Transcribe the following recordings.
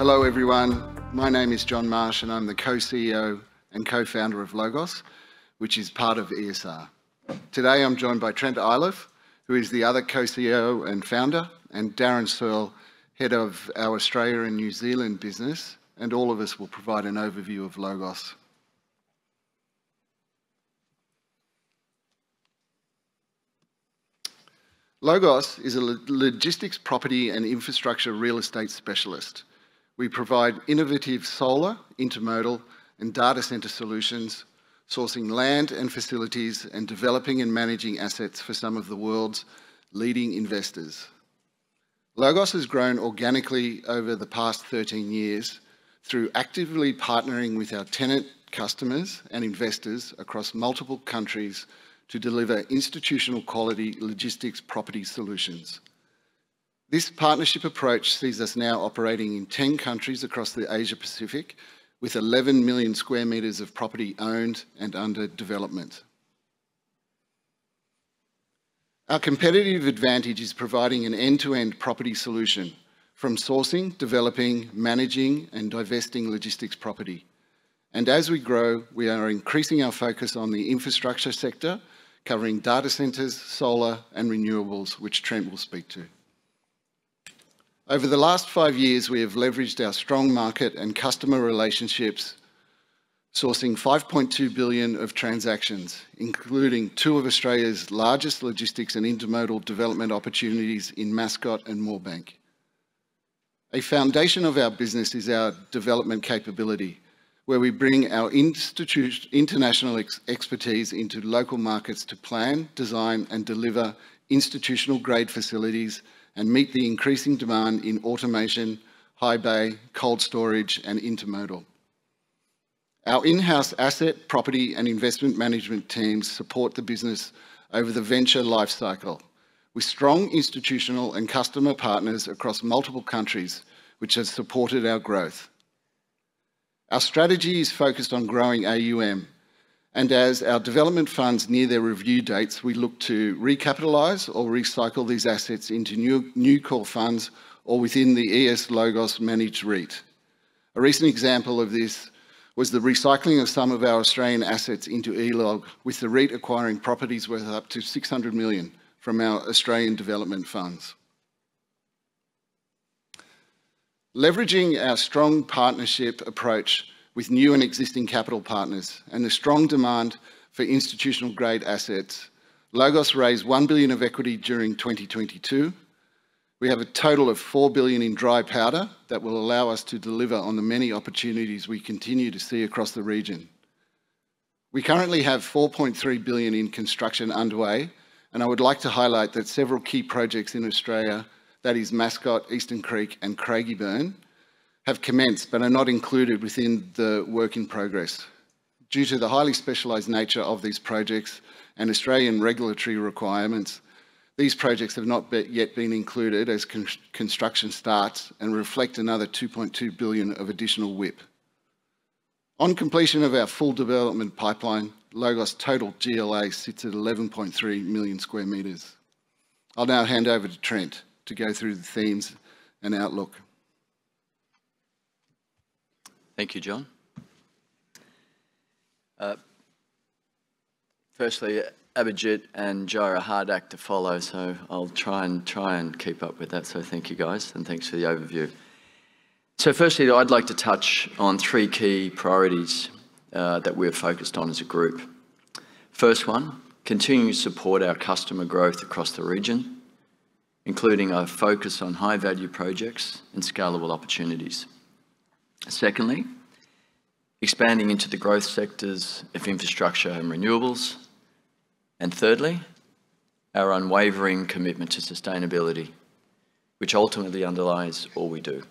Hello, everyone. My name is John Marsh, and I'm the co-CEO and co-founder of Logos, which is part of ESR. Today, I'm joined by Trent Iliffe, who is the other co-CEO and founder, and Darren Searle, head of our Australia and New Zealand business, and all of us will provide an overview of Logos. Logos is a logistics, property, and infrastructure real estate specialist. We provide innovative solar, intermodal, and data center solutions, sourcing land and facilities, and developing and managing assets for some of the world's leading investors. Logos has grown organically over the past 13 years through actively partnering with our tenant customers and investors across multiple countries to deliver institutional quality logistics property solutions. This partnership approach sees us now operating in 10 countries across the Asia Pacific, with 11 million square meters of property owned and under development. Our competitive advantage is providing an end-to-end property solution from sourcing, developing, managing, and divesting logistics property. And as we grow, we are increasing our focus on the infrastructure sector, covering data centers, solar, and renewables, which Trent will speak to. Over the last five years, we have leveraged our strong market and customer relationships, sourcing 5.2 billion of transactions, including two of Australia's largest logistics and intermodal development opportunities in Mascot and Moorebank. A foundation of our business is our development capability, where we bring our international expertise into local markets to plan, design, and deliver institutional-grade facilities and meet the increasing demand in automation, high bay, cold storage, and intermodal. Our in-house asset, property, and investment management teams support the business over the venture life cycle, with strong institutional and customer partners across multiple countries, which has supported our growth. Our strategy is focused on growing AUM, and as our development funds near their review dates, we look to recapitalize or recycle these assets into new core funds or within the ESR Logos managed REIT. A recent example of this was the recycling of some of our Australian assets into E-LOG, with the REIT acquiring properties worth up to 600 million from our Australian development funds. Leveraging our strong partnership approach with new and existing capital partners and the strong demand for institutional-grade assets, Logos raised 1 billion of equity during 2022. We have a total of 4 billion in dry powder that will allow us to deliver on the many opportunities we continue to see across the region. We currently have 4.3 billion in construction underway, and I would like to highlight that several key projects in Australia, that is Mascot, Eastern Creek, and Craigieburn, have commenced but are not included within the work in progress. Due to the highly specialized nature of these projects and Australian regulatory requirements, these projects have not yet been included as construction starts and reflect another 2.2 billion of additional WIP. On completion of our full development pipeline, Logos' total GLA sits at 11.3 million square meters. I'll now hand over to Trent to go through the themes and outlook. Thank you, John. Uh, firstly, Abhijit and Joe are a hard act to follow, so I'll try and try and keep up with that. So thank you, guys, and thanks for the overview. So firstly, I'd like to touch on three key priorities uh, that we're focused on as a group. First one, continue to support our customer growth across the region, including a focus on high-value projects and scalable opportunities. Secondly, expanding into the growth sectors of infrastructure and renewables. And thirdly, our unwavering commitment to sustainability, which ultimately underlies all we do.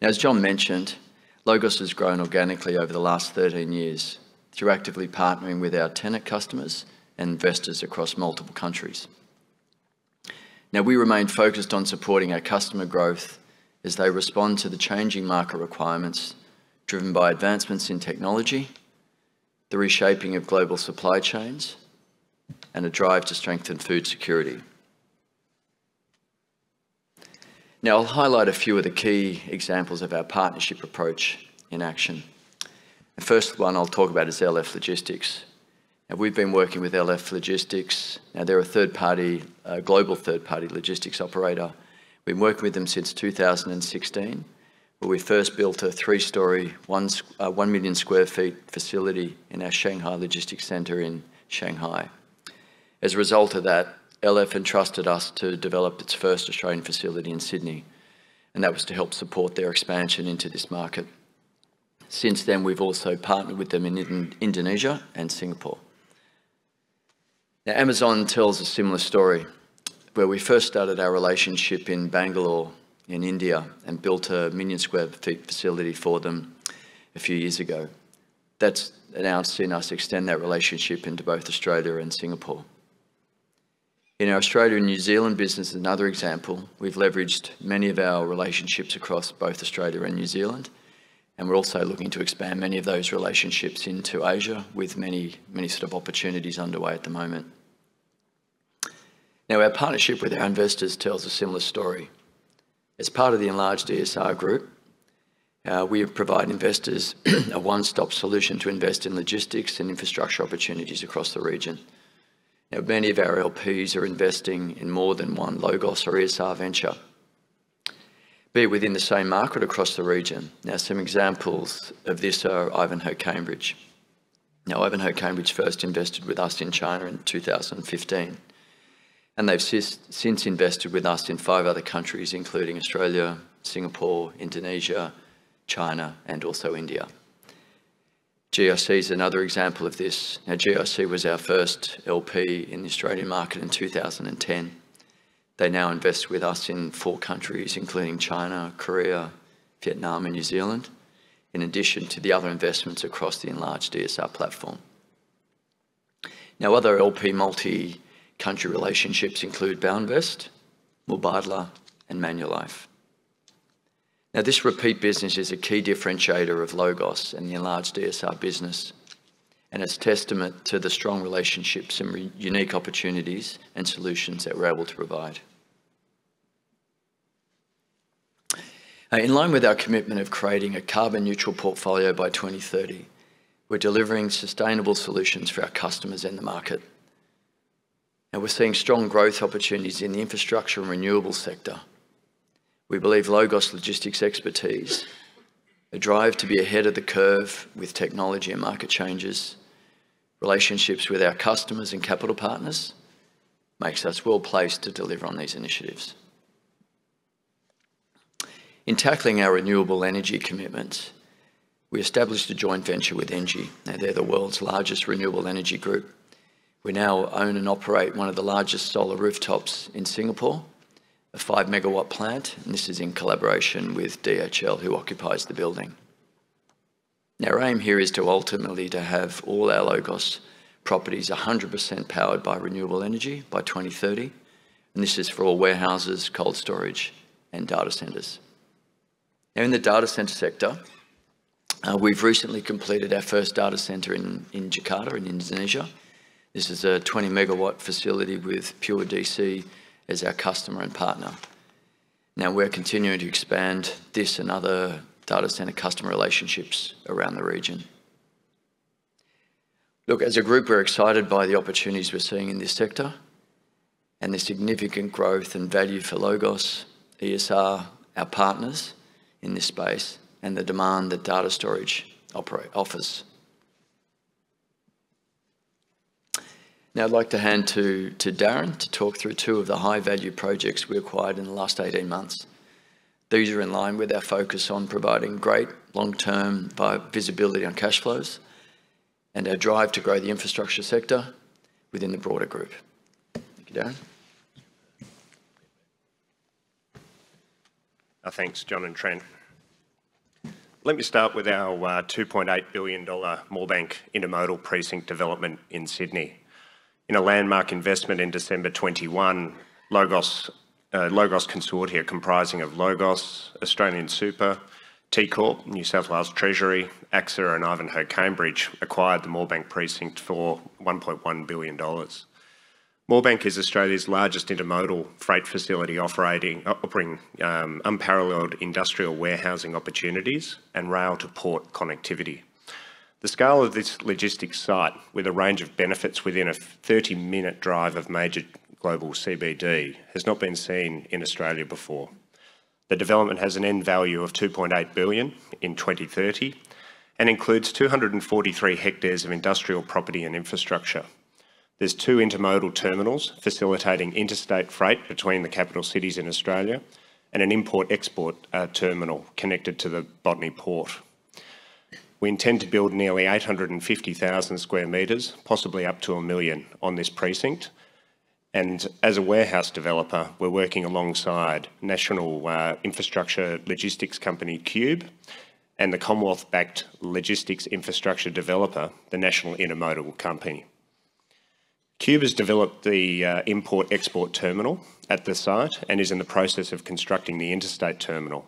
Now, as John mentioned, Logos has grown organically over the last 13 years through actively partnering with our tenant customers and investors across multiple countries. Now, we remain focused on supporting our customer growth as they respond to the changing market requirements driven by advancements in technology, the reshaping of global supply chains, and a drive to strengthen food security. Now, I'll highlight a few of the key examples of our partnership approach in action. The first one I'll talk about is LF Logistics. Now, we've been working with LF Logistics. Now, they're a third-party, global third-party logistics operator. We've been working with them since 2016, where we first built a three-story, one, uh, 1 million square feet facility in our Shanghai Logistics Centre in Shanghai. As a result of that, LF entrusted us to develop its first Australian facility in Sydney, and that was to help support their expansion into this market. Since then, we've also partnered with them in Indonesia and Singapore. Now, Amazon tells a similar story, where we first started our relationship in Bangalore, in India, and built a million square feet facility for them a few years ago. That's now seen us extend that relationship into both Australia and Singapore. In our Australia and New Zealand business, another example, we've leveraged many of our relationships across both Australia and New Zealand, and we're also looking to expand many of those relationships into Asia with many, many sort of opportunities underway at the moment. Now, our partnership with our investors tells a similar story. As part of the enlarged ESR group, uh, we provide investors a one-stop solution to invest in logistics and infrastructure opportunities across the region. Now, many of our LPs are investing in more than one LOGOS or ESR venture, be it within the same market across the region. Now, some examples of this are Ivanhoe Cambridge. Now, Ivanhoe Cambridge first invested with us in China in 2015, and they've since invested with us in five other countries, including Australia, Singapore, Indonesia, China, and also India. GIC is another example of this. Now, GIC was our first LP in the Australian market in 2010. They now invest with us in four countries, including China, Korea, Vietnam, and New Zealand, in addition to the other investments across the enlarged ESR platform. Now, other LP multi-country relationships include Bouwinvest, Mubadala, and Manulife. Now, this repeat business is a key differentiator of Logos and the enlarged ESR business, and it's testament to the strong relationships and unique opportunities and solutions that we're able to provide. In line with our commitment of creating a carbon neutral portfolio by 2030, we're delivering sustainable solutions for our customers and the market. And we're seeing strong growth opportunities in the infrastructure and renewable sector, we believe Logos Logistics expertise, a drive to be ahead of the curve with technology and market changes, relationships with our customers and capital partners, makes us well placed to deliver on these initiatives. In tackling our renewable energy commitments, we established a joint venture with Engie. Now, they're the world's largest renewable energy group. We now own and operate one of the largest solar rooftops in Singapore a 5 megawatt plant, and this is in collaboration with DHL, who occupies the building. Our aim here is to ultimately to have all our Logos properties 100% powered by renewable energy by 2030, and this is for all warehouses, cold storage, and data centres. Now, in the data centre sector, uh, we've recently completed our first data centre in, in Jakarta, in Indonesia. This is a 20 megawatt facility with PureDC as our customer and partner. Now we're continuing to expand this and other data center customer relationships around the region. Look, as a group, we're excited by the opportunities we're seeing in this sector and the significant growth and value for Logos, ESR, our partners in this space, and the demand that data storage offers. Now I'd like to hand to, to Darren to talk through two of the high-value projects we acquired in the last 18 months. These are in line with our focus on providing great long-term visibility on cash flows and our drive to grow the infrastructure sector within the broader group. Thank you, Darren. Uh, thanks, John and Trent. Let me start with our uh, $2.8 billion Moorebank Intermodal Precinct development in Sydney. In a landmark investment in December 21, Logos, uh, Logos Consortia comprising of Logos, Australian Super, TCorp, New South Wales Treasury, AXA and Ivanhoe Cambridge acquired the Moorebank precinct for $1.1 billion. Moorebank is Australia's largest intermodal freight facility offering unparalleled industrial warehousing opportunities and rail-to-port connectivity. The scale of this logistics site, with a range of benefits within a 30-minute drive of major global CBD, has not been seen in Australia before. The development has an end value of 2.8 billion in 2030 and includes 243 hectares of industrial property and infrastructure. There's two intermodal terminals facilitating interstate freight between the capital cities in Australia and an import-export uh, terminal connected to the Botany Port. We intend to build nearly 850,000 square metres, possibly up to a 1 million, on this precinct. And as a warehouse developer, we're working alongside national uh, infrastructure logistics company Qube and the Commonwealth-backed logistics infrastructure developer, the National Intermodal Company. Qube has developed the uh, import-export terminal at the site and is in the process of constructing the interstate terminal.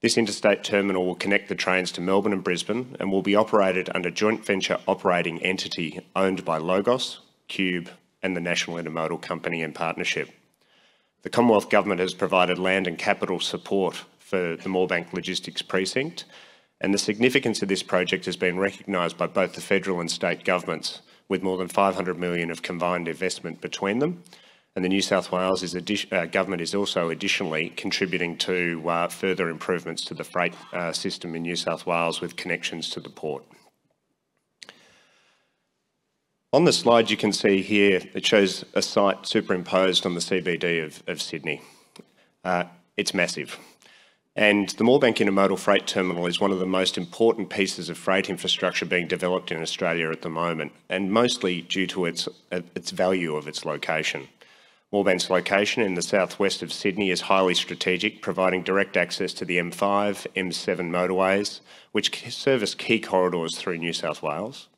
This interstate terminal will connect the trains to Melbourne and Brisbane and will be operated under joint venture operating entity owned by LOGOS, Qube and the National Intermodal Company in partnership. The Commonwealth Government has provided land and capital support for the Moorebank Logistics Precinct, and the significance of this project has been recognized by both the federal and state governments, with more than 500 million of combined investment between them. And the New South Wales uh, government is also additionally contributing to uh, further improvements to the freight uh, system in New South Wales with connections to the port. On the slide you can see here, it shows a site superimposed on the CBD of Sydney. It's massive. And the Moorebank Intermodal Freight Terminal is one of the most important pieces of freight infrastructure being developed in Australia at the moment, and mostly due to its value of its location. Moorebank's location in the southwest of Sydney is highly strategic, providing direct access to the M5, M7 motorways, which service key corridors through New South Wales.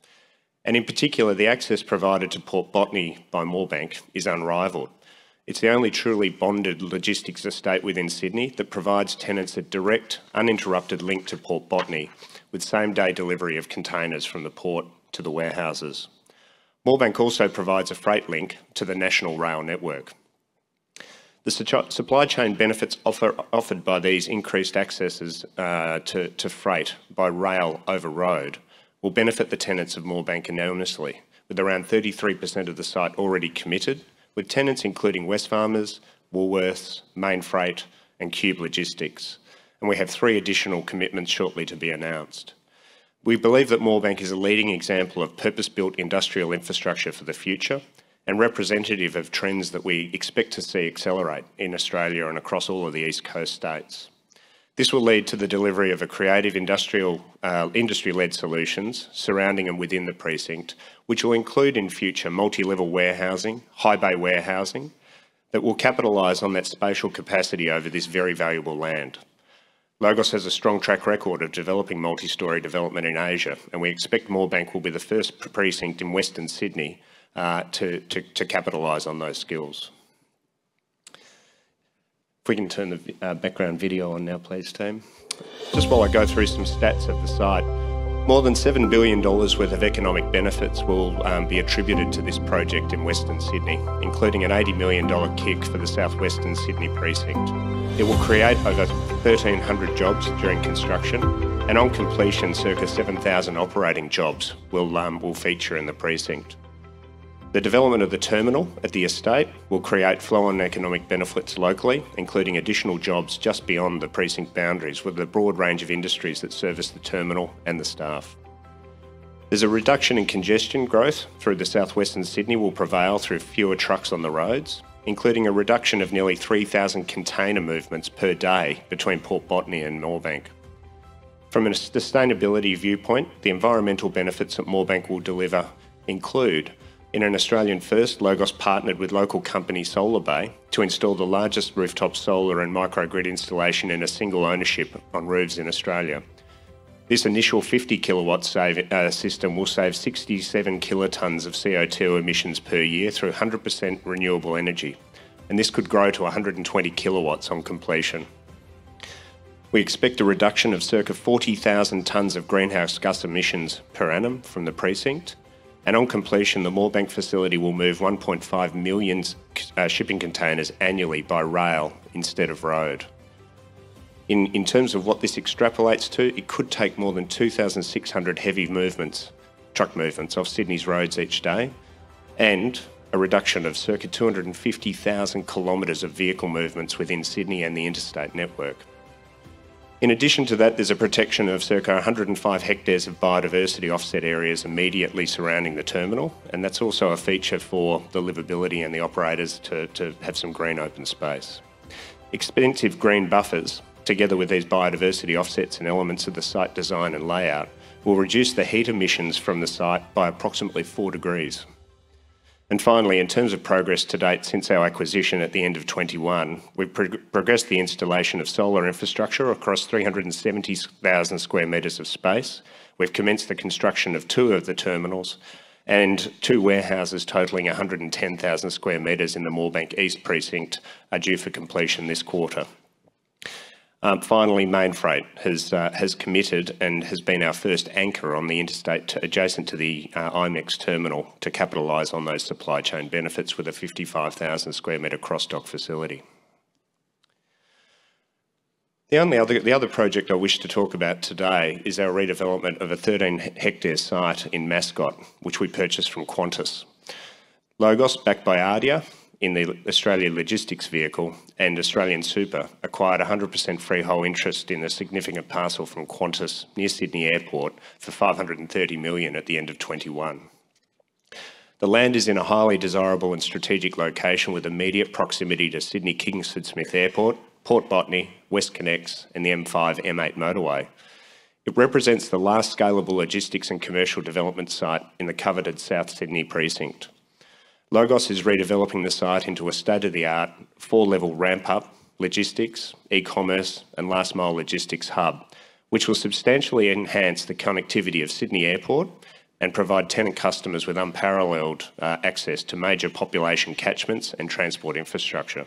And in particular, the access provided to Port Botany by Moorebank is unrivaled. It's the only truly bonded logistics estate within Sydney that provides tenants a direct, uninterrupted link to Port Botany, with same-day delivery of containers from the port to the warehouses. Moorebank also provides a freight link to the national rail network. The supply chain benefits offered by these increased accesses uh, to freight by rail over road will benefit the tenants of Moorebank enormously, with around 33% of the site already committed, with tenants including Wesfarmers, Woolworths, Mainfreight, and Qube Logistics. And we have three additional commitments shortly to be announced. We believe that Moorebank is a leading example of purpose-built industrial infrastructure for the future and representative of trends that we expect to see accelerate in Australia and across all of the East Coast states. This will lead to the delivery of a creative industrial uh, industry-led solutions surrounding and within the precinct, which will include in future multi-level warehousing, high-bay warehousing that will capitalize on that spatial capacity over this very valuable land. LOGOS has a strong track record of developing multi-story development in Asia, and we expect Moorebank will be the first precinct in Western Sydney uh, to capitalize on those skills. If we can turn the uh, background video on now, please, team. Just while I go through some stats of the site, more than 7 billion dollars worth of economic benefits will um, be attributed to this project in Western Sydney, including an 80 million dollar kick for the Southwestern Sydney precinct. It will create over 1,300 jobs during construction, and on completion, circa 7,000 operating jobs will um, will feature in the precinct. The development of the terminal at the estate will create flow-on economic benefits locally, including additional jobs just beyond the precinct boundaries with a broad range of industries that service the terminal and the staff. There's a reduction in congestion growth through the Southwestern Sydney will prevail through fewer trucks on the roads, including a reduction of nearly 3,000 container movements per day between Port Botany and Moorebank. From a sustainability viewpoint, the environmental benefits that Moorebank will deliver include, in an Australian first, LOGOS partnered with local company SolarBay to install the largest rooftop solar and microgrid installation in a single ownership on roofs in Australia. This initial 50 kW uh, system will save 67 kilotons of CO2 emissions per year through 100% renewable energy, and this could grow to 120 kilowatts on completion. We expect a reduction of circa 40,000 tons of greenhouse gas emissions per annum from the precinct, and on completion, the Moorebank facility will move 1.5 million uh, shipping containers annually by rail instead of road. In, in terms of what this extrapolates to, it could take more than 2,600 heavy movements, truck movements off Sydney's roads each day, and a reduction of circa 250,000 kilometres of vehicle movements within Sydney and the interstate network. In addition to that, there's a protection of circa 105 hectares of biodiversity offset areas immediately surrounding the terminal, and that's also a feature for the livability and the operators to, to have some green open space. Expensive green buffers, together with these biodiversity offsets and elements of the site design and layout, will reduce the heat emissions from the site by approximately 4 degrees. And finally, in terms of progress to date since our acquisition at the end of 21, we've progressed the installation of solar infrastructure across 370,000 square metres of space. We've commenced the construction of two of the terminals and two warehouses totalling 110,000 square metres in the Moorebank East precinct are due for completion this quarter. Um, finally, Mainfreight has, uh, has committed and has been our first anchor on the interstate to, adjacent to the uh, IMEX terminal to capitalise on those supply chain benefits with a 55,000 square metre cross-dock facility. The only other, the other project I wish to talk about today is our redevelopment of a 13 hectare site in Mascot, which we purchased from Qantas. Logos, backed by Ardea, in the Australia Logistics Vehicle and Australian Super acquired 100% freehold interest in a significant parcel from Qantas near Sydney Airport for 530 million at the end of 21. The land is in a highly desirable and strategic location with immediate proximity to Sydney Kingsford Smith Airport, Port Botany, WestConnex and the M5 M8 motorway. It represents the last scalable logistics and commercial development site in the coveted South Sydney precinct. Logos is redeveloping the site into a state-of-the-art four-level ramp-up, logistics, e-commerce and last-mile logistics hub, which will substantially enhance the connectivity of Sydney Airport and provide tenant customers with unparalleled uh, access to major population catchments and transport infrastructure.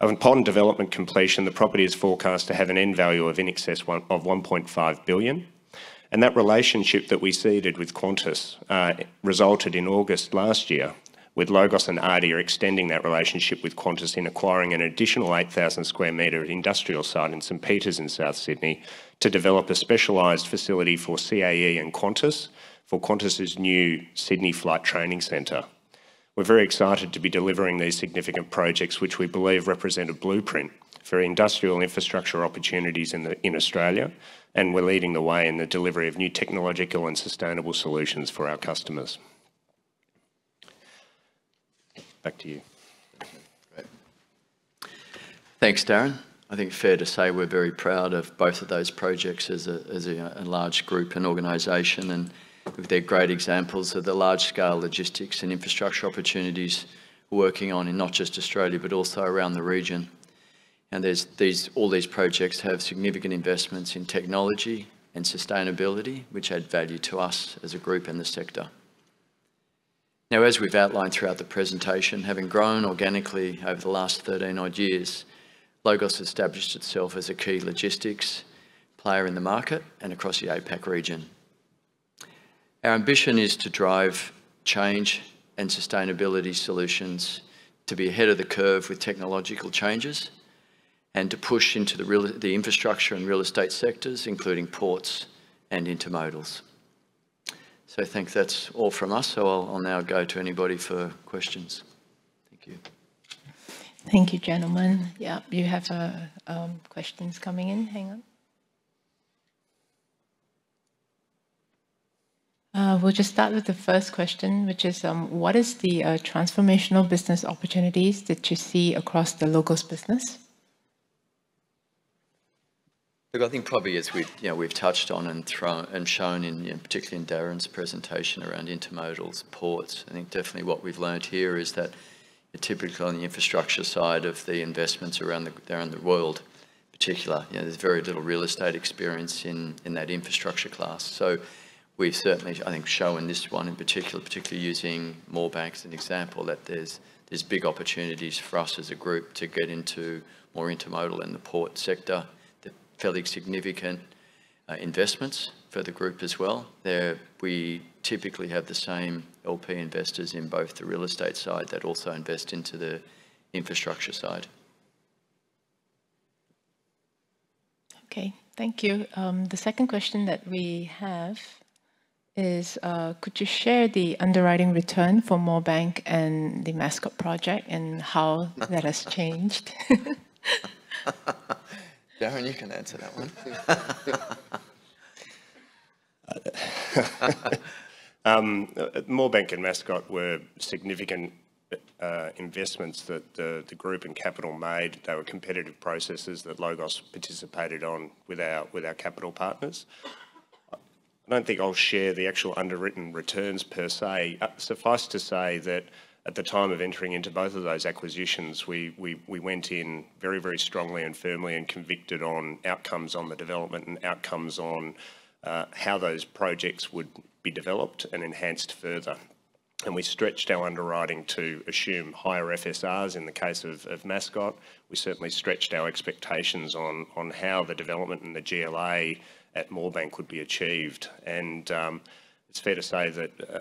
Upon development completion, the property is forecast to have an end value of in excess of 1.5 billion, and that relationship that we seeded with Qantas uh, resulted in August last year with Logos and Ardea extending that relationship with Qantas in acquiring an additional 8,000 square metre industrial site in St Peters in South Sydney to develop a specialised facility for CAE and Qantas for Qantas's new Sydney Flight Training Centre. We're very excited to be delivering these significant projects which we believe represent a blueprint for industrial infrastructure opportunities in, the, in Australia and we're leading the way in the delivery of new technological and sustainable solutions for our customers. Back to you. Great. Thanks, Darren. I think fair to say we're very proud of both of those projects as a, as a, a large group and organisation and they're great examples of the large-scale logistics and infrastructure opportunities working on in not just Australia but also around the region. And there's these, all these projects have significant investments in technology and sustainability which add value to us as a group and the sector. Now, as we've outlined throughout the presentation, having grown organically over the last 13 odd years, Logos established itself as a key logistics player in the market and across the APAC region. Our ambition is to drive change and sustainability solutions to be ahead of the curve with technological changes and to push into the, infrastructure and real estate sectors, including ports and intermodals. So I think that's all from us. So I'll, I'll now go to anybody for questions. Thank you. Thank you, gentlemen. Yeah, you have uh, um, questions coming in. Hang on. Uh, we'll just start with the first question, which is um, what is the uh, transformational business opportunities that you see across the Logos business? Look, I think probably as we've, you know, we've touched on and thrown and shown in, you know, particularly in Darren's presentation around intermodals, ports, I think definitely what we've learned here is that typically on the infrastructure side of the investments around the, around the world, particular, you know, there's very little real estate experience in, in that infrastructure class. So we've certainly, I think, shown this one in particular, particularly using Moorebank as an example, that there's, there's big opportunities for us as a group to get into more intermodal in the port sector fairly significant uh, investments for the group as well. There, we typically have the same LP investors in both the real estate side that also invest into the infrastructure side. Okay, thank you. Um, the second question that we have is, uh, could you share the underwriting return for Moorebank and the Mascot project and how that has changed? Darren, you can answer that one. Um, Moorebank and Mascot were significant uh, investments that the, the group and capital made. They were competitive processes that Logos participated on with our with our capital partners. I don't think I'll share the actual underwritten returns per se. Uh, suffice to say that at the time of entering into both of those acquisitions, we, we, we went in very, very strongly and firmly and convicted on outcomes on the development and outcomes on uh, how those projects would be developed and enhanced further. And we stretched our underwriting to assume higher FSRs in the case of, of Mascot. We certainly stretched our expectations on, on how the development and the GLA at Moorebank would be achieved. And um, it's fair to say that uh,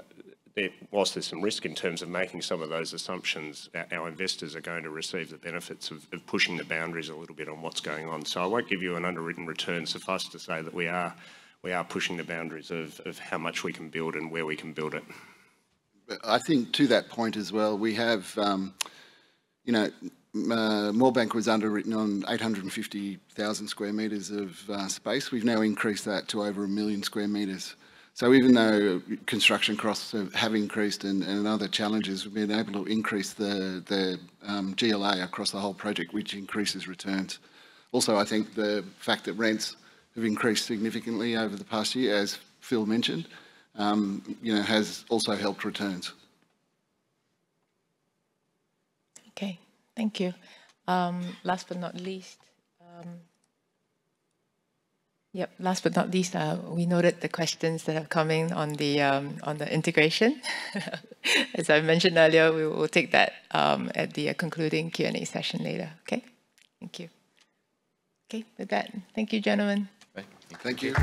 there, whilst there's some risk in terms of making some of those assumptions, our, our investors are going to receive the benefits of, of, pushing the boundaries a little bit on what's going on. So I won't give you an underwritten return. Suffice to say that we are we are pushing the boundaries of, of how much we can build and where we can build it. I think to that point as well, we have, um, you know, uh, was underwritten on 850,000 square metres of uh, space. We've now increased that to over a million square metres. So even though construction costs have increased and, other challenges, we've been able to increase the, um, GLA across the whole project, which increases returns. Also, I think the fact that rents have increased significantly over the past year, as Phil mentioned, um, you know, has also helped returns. Okay, thank you. Um, last but not least, Yep. Last but not least, uh, we noted the questions that have come in on the um, on the integration. As I mentioned earlier, we will take that um, at the uh, concluding Q&A session later. Okay. Thank you. Okay. With that, thank you, gentlemen. Thank you.